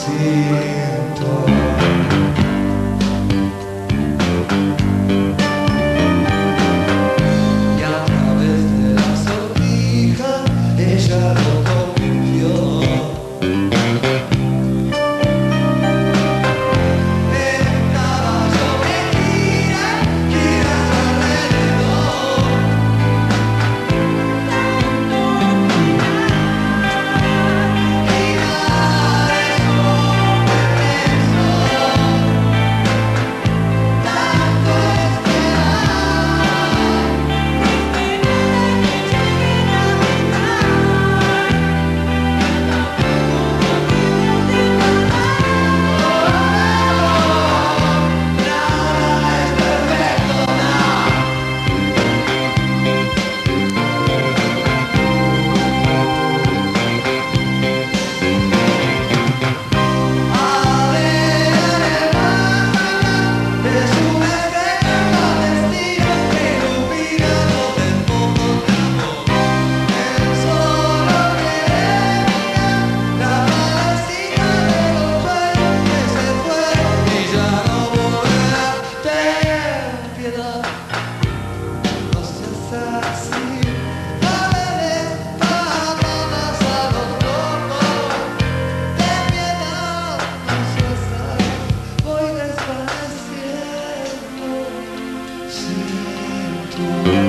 see. Bye.